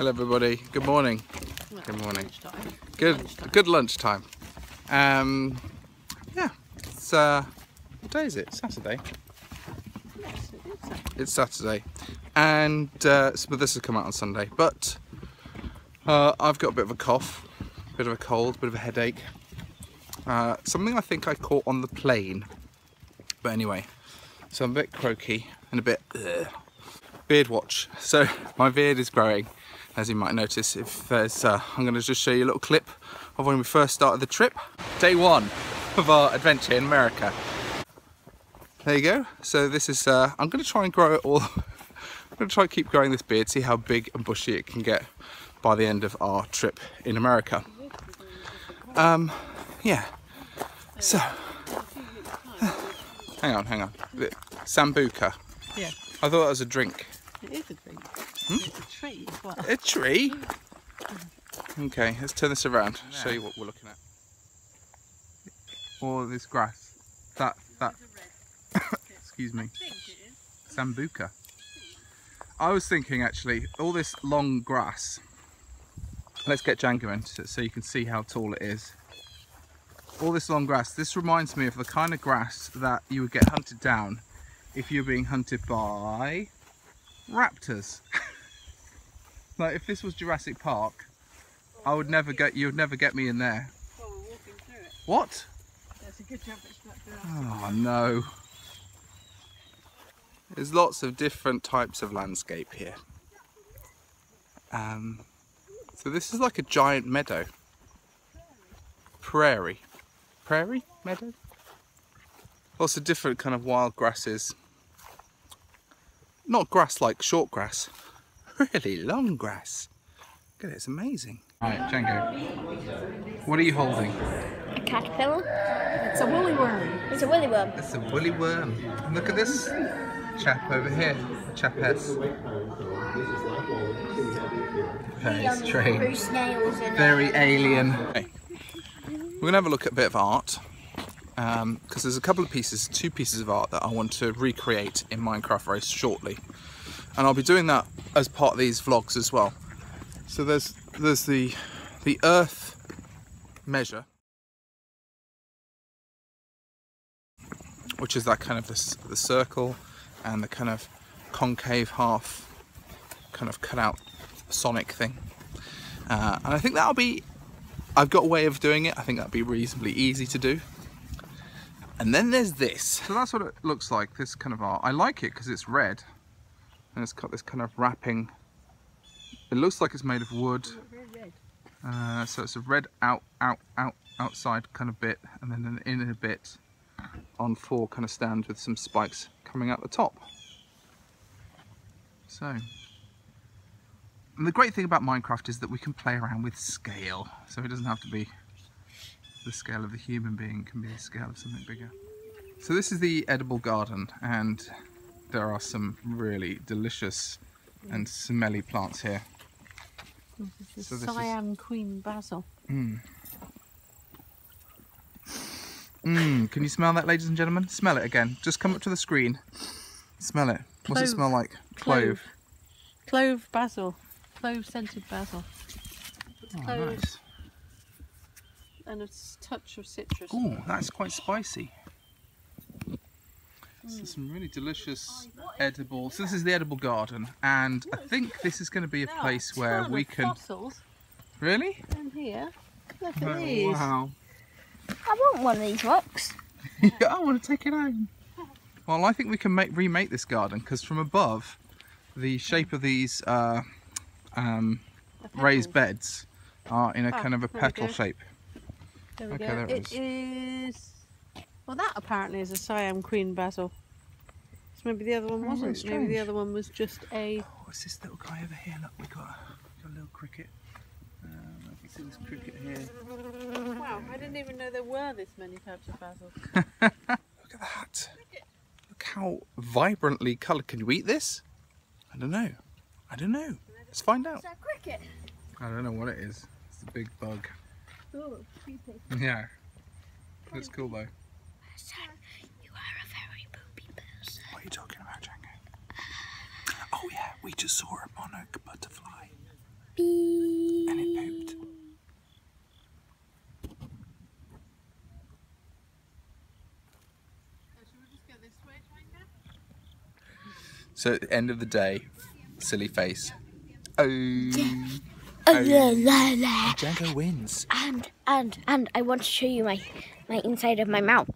Hello everybody. Good morning. Well, Good morning. lunchtime. Good Lunchtime. good lunchtime. Um yeah. It's uh what day is it? Saturday. Yes, it is. It's Saturday. And uh so this has come out on Sunday. But uh I've got a bit of a cough, a bit of a cold, a bit of a headache. Uh something I think I caught on the plane. But anyway, so I'm a bit croaky and a bit ugh. Beard watch. So my beard is growing, as you might notice. If there's, uh, I'm going to just show you a little clip of when we first started the trip, day one of our adventure in America. There you go. So this is. Uh, I'm going to try and grow it all. I'm going to try and keep growing this beard, see how big and bushy it can get by the end of our trip in America. Um, yeah. So, hang on, hang on. Sambuca. Yeah, I thought that was a drink. It is a drink. Hmm? It's a tree as well. A tree? Okay, let's turn this around. Show you what we're looking at. All this grass. That, that, excuse me, Sambuca. I was thinking actually, all this long grass. Let's get Django into it so you can see how tall it is. All this long grass, this reminds me of the kind of grass that you would get hunted down if you're being hunted by raptors. like if this was Jurassic Park, I would never get you would never get me in there. Well, we're walking through it. What? That's a good job it's not Jurassic. Oh no. There's lots of different types of landscape here. Um, so this is like a giant meadow. Prairie. Prairie? Meadow? Lots of different kind of wild grasses. Not grass like short grass. Really long grass. Look at it, it's amazing. Alright, Django. What are you holding? A caterpillar? It's a woolly worm. It's a woolly worm. It's a woolly worm. And look at this chap over here, the chapess. Very Young strange. blue snails in Very uh, alien. Okay. We're gonna have a look at a bit of art because there's a couple of pieces, two pieces of art that I want to recreate in Minecraft very shortly, and I'll be doing that as part of these vlogs as well. So there's there's the the Earth measure, which is that kind of the, the circle and the kind of concave half kind of cut out sonic thing. Uh, and I think that'll be, I've got a way of doing it. I think that'll be reasonably easy to do. And then there's this. So that's what it looks like, this kind of art. I like it because it's red and it's got this kind of wrapping. It looks like it's made of wood. Uh, so it's a red out, out, out, outside kind of bit, and then an inner bit on four kind of stands with some spikes coming out the top. So, and the great thing about Minecraft is that we can play around with scale, so it doesn't have to be the scale of the human being, can be the scale of something bigger. So this is the edible garden, and there are some really delicious and smelly plants here. This is So this is- Siam Queen Basil. Mmm. Mmm. Can you smell that, ladies and gentlemen? Smell it again. Just come up to the screen. Smell it. What's it smell like? Clove. Clove basil. Clove scented basil. Oh, Clove. nice. And a s- touch of citrus. Oh, that's quite spicy. So some really delicious edible. So this is the edible garden, and I think this is going to be a place where we can. Fossils Really? in here. Look at Oh, these. wow. I want one of these rocks. yeah, I want to take it home. Well, I think we can make remake this garden because from above, the shape of these uh, um, The raised beds are in a Ah, kind of a petal shape. There we Okay, go. there it It is. Well, that apparently is a Siam Queen Basil. So maybe the other one Oh, wasn't. Maybe the other one was just a. What's this little guy over here? Look, we got, we got a little cricket. Um, I can see this cricket here. Wow, I didn't even know there were this many types of basil. Look at that. Look how vibrantly coloured. Can you eat this? I don't know. I don't know. Let's find out. It's a cricket. I don't know what it is. It's a big bug. Creepy. Yeah. That's cool though. You are a very poopy person. What are you talking about, Django? Oh yeah, we just saw a monarch butterfly. And it pooped. So at the end of the day, silly face. Oh. Oh, oh, la, la, la. Django wins. And and and I want to show you my my inside of my mouth.